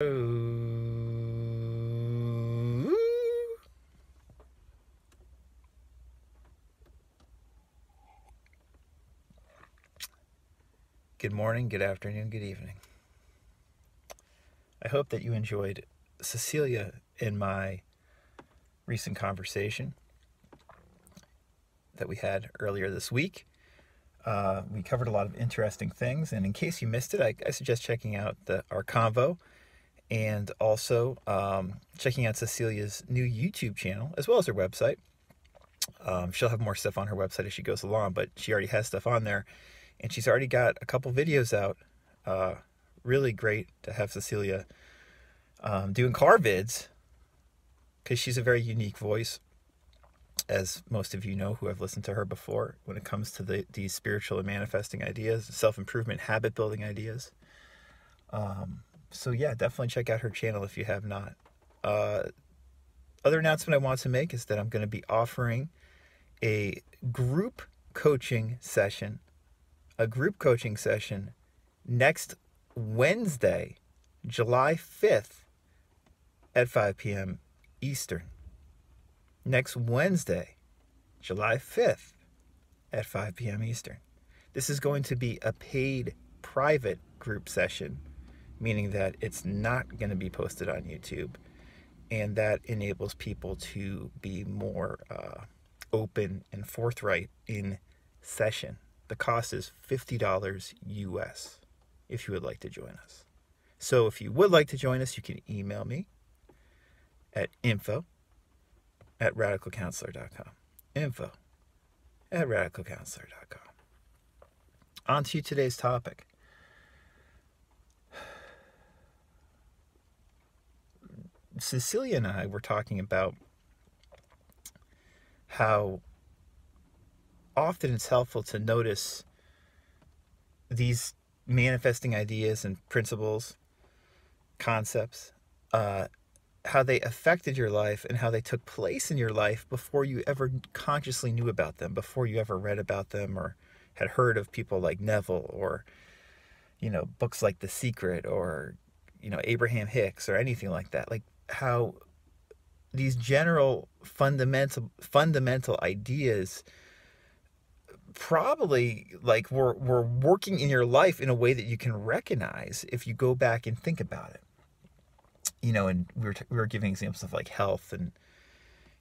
Good morning, good afternoon, good evening. I hope that you enjoyed Cecilia in my recent conversation that we had earlier this week. Uh, we covered a lot of interesting things, and in case you missed it, I, I suggest checking out the our convo and also um, checking out Cecilia's new YouTube channel as well as her website. Um, she'll have more stuff on her website as she goes along, but she already has stuff on there and she's already got a couple videos out. Uh, really great to have Cecilia um, doing car vids because she's a very unique voice, as most of you know who have listened to her before when it comes to the, these spiritual and manifesting ideas, self improvement, habit building ideas. Um, so, yeah, definitely check out her channel if you have not. Uh, other announcement I want to make is that I'm going to be offering a group coaching session a group coaching session next Wednesday, July 5th at 5 p.m. Eastern. Next Wednesday, July 5th at 5 p.m. Eastern. This is going to be a paid private group session, meaning that it's not going to be posted on YouTube. And that enables people to be more uh, open and forthright in session. The cost is $50 US if you would like to join us. So if you would like to join us, you can email me at info at radicalcounselor.com. Info at radicalcounselor.com. On to today's topic. Cecilia and I were talking about how often it's helpful to notice these manifesting ideas and principles, concepts, uh, how they affected your life and how they took place in your life before you ever consciously knew about them, before you ever read about them or had heard of people like Neville or, you know, books like The Secret or, you know, Abraham Hicks or anything like that. Like how these general fundamental fundamental ideas probably like we're, we're working in your life in a way that you can recognize if you go back and think about it. You know and we were, we were giving examples of like health and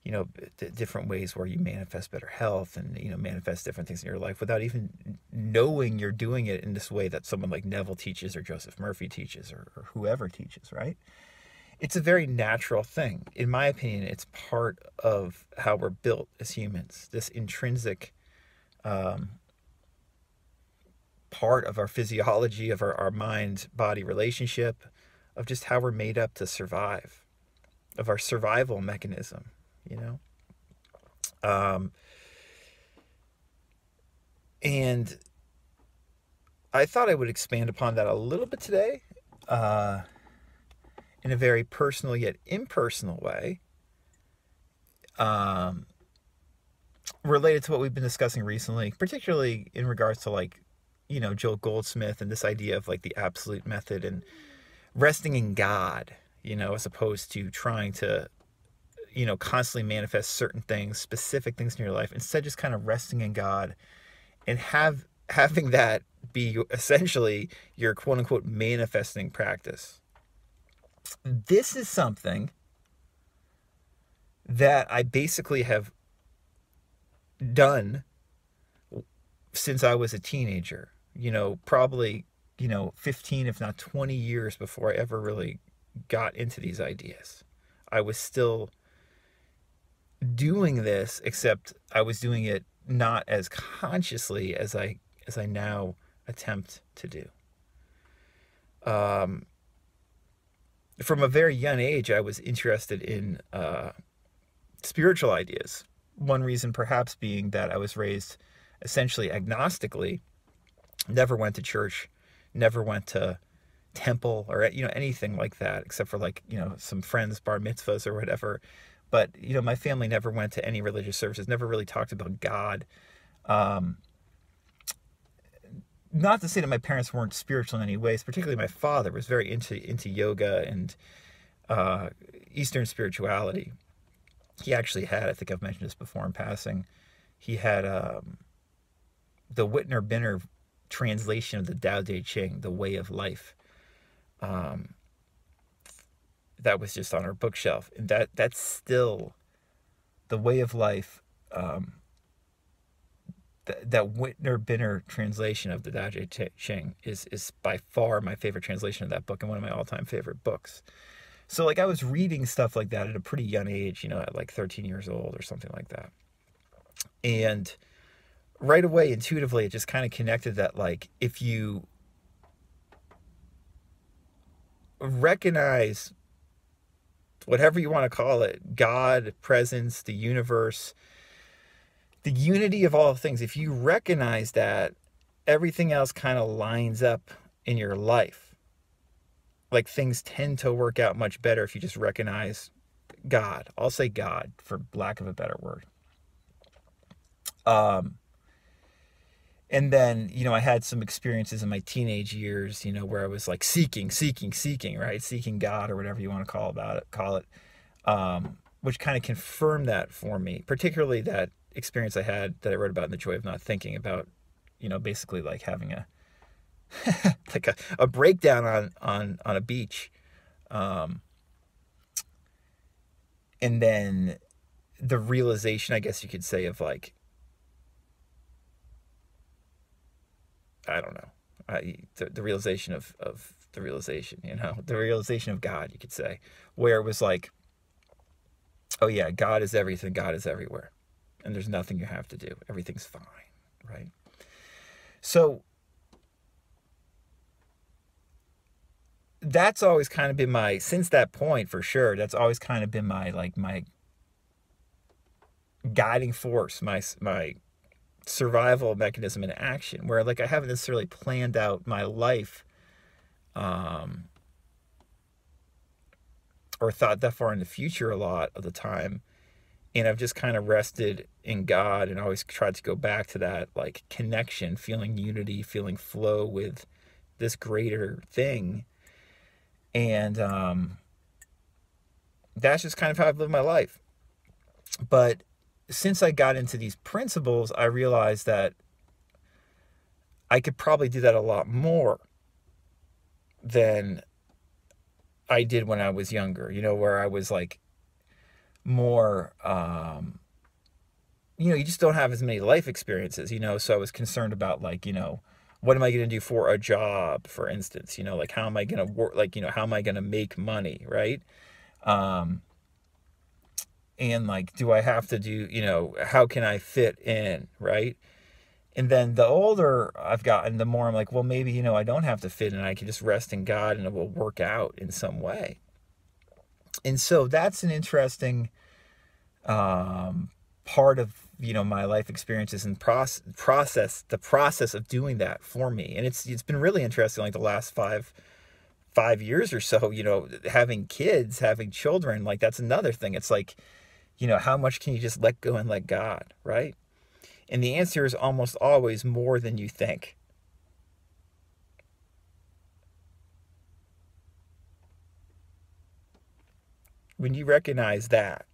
you know different ways where you manifest better health and you know manifest different things in your life without even knowing you're doing it in this way that someone like neville teaches or joseph murphy teaches or, or whoever teaches right it's a very natural thing in my opinion it's part of how we're built as humans this intrinsic um, part of our physiology, of our, our mind body relationship, of just how we're made up to survive, of our survival mechanism, you know? Um, and I thought I would expand upon that a little bit today uh, in a very personal yet impersonal way. Um, related to what we've been discussing recently, particularly in regards to like, you know, Joel Goldsmith and this idea of like the absolute method and resting in God, you know, as opposed to trying to, you know, constantly manifest certain things, specific things in your life, instead just kind of resting in God and have having that be essentially your quote unquote manifesting practice. This is something that I basically have done since I was a teenager. You know, probably, you know, 15, if not 20 years before I ever really got into these ideas. I was still doing this, except I was doing it not as consciously as I as I now attempt to do. Um, from a very young age, I was interested in uh, spiritual ideas, one reason, perhaps, being that I was raised essentially agnostically, never went to church, never went to temple or you know anything like that, except for like you know some friends' bar mitzvahs or whatever. But you know, my family never went to any religious services, never really talked about God. Um, not to say that my parents weren't spiritual in any ways, particularly my father was very into into yoga and uh, Eastern spirituality. He actually had, I think I've mentioned this before in passing, he had um, the Witter Bynner translation of the Tao Te Ching, the Way of Life. Um, that was just on our bookshelf, and that that's still the Way of Life. Um, that Witter Bynner translation of the Tao Te Ching is is by far my favorite translation of that book and one of my all time favorite books. So like I was reading stuff like that at a pretty young age, you know, at like 13 years old or something like that. And right away intuitively it just kind of connected that like if you recognize whatever you want to call it, God, presence, the universe, the unity of all things, if you recognize that, everything else kind of lines up in your life. Like things tend to work out much better if you just recognize God. I'll say God for lack of a better word. Um, and then you know i had some experiences in my teenage years you know where i was like seeking seeking seeking right seeking god or whatever you want to call about it call it um, which kind of confirmed that for me particularly that experience i had that i wrote about in the joy of not thinking about you know basically like having a like a, a breakdown on on on a beach um, and then the realization i guess you could say of like I don't know. I, the, the realization of, of the realization, you know, the realization of God, you could say, where it was like, oh yeah, God is everything, God is everywhere. And there's nothing you have to do. Everything's fine, right? So that's always kind of been my since that point for sure, that's always kind of been my like my guiding force, my my survival mechanism in action where like I haven't necessarily planned out my life um, or thought that far in the future a lot of the time and I've just kind of rested in God and always tried to go back to that like connection, feeling unity, feeling flow with this greater thing. And um, that's just kind of how I've lived my life. But since I got into these principles, I realized that I could probably do that a lot more than I did when I was younger, you know, where I was like more, um, you know, you just don't have as many life experiences, you know, so I was concerned about like, you know, what am I going to do for a job, for instance, you know, like how am I going to work, like, you know, how am I going to make money, right? Um, and like do i have to do you know how can i fit in right? And then the older i've gotten the more i'm like well maybe you know i don't have to fit in i can just rest in god and it will work out in some way and so that's an interesting um, part of you know my life experiences and process process the process of doing that for me and it's it's been really interesting like the last five five years or so you know having kids having children like that's another thing it's like you know, how much can you just let go and let God, right? And the answer is almost always more than you think. When you recognize that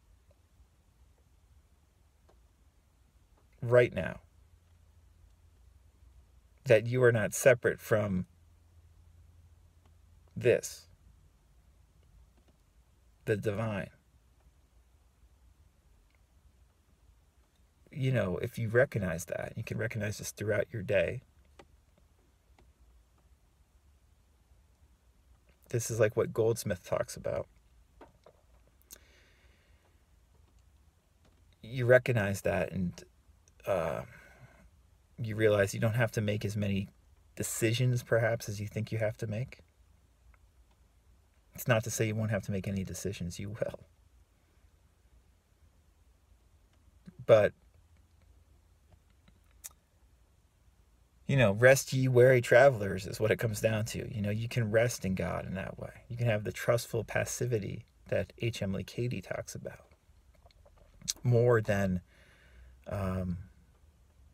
right now, that you are not separate from this, the divine. you know, if you recognize that, you can recognize this throughout your day. This is like what Goldsmith talks about. You recognize that and uh, you realize you don't have to make as many decisions, perhaps, as you think you have to make. It's not to say you won't have to make any decisions, you will. But you know, rest ye weary travelers is what it comes down to. You know, you can rest in God in that way. You can have the trustful passivity that H. Emily Cady talks about more than um,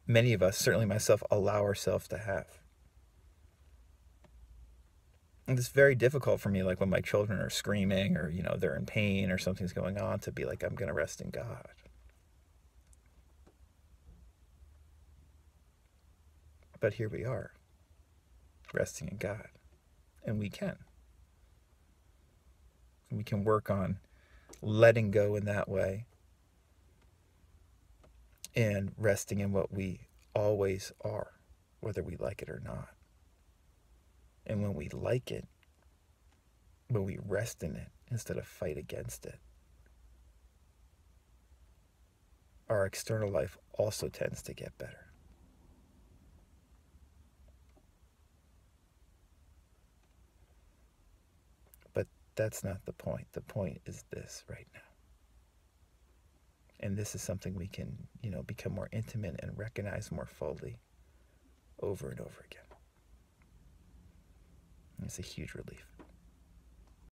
many of us, certainly myself, allow ourselves to have. And it's very difficult for me, like when my children are screaming or, you know, they're in pain or something's going on, to be like, I'm going to rest in God. But here we are, resting in God. And we can. We can work on letting go in that way and resting in what we always are, whether we like it or not. And when we like it, when we rest in it instead of fight against it, our external life also tends to get better. But that's not the point. The point is this right now. And this is something we can, you know, become more intimate and recognize more fully over and over again. It's a huge relief.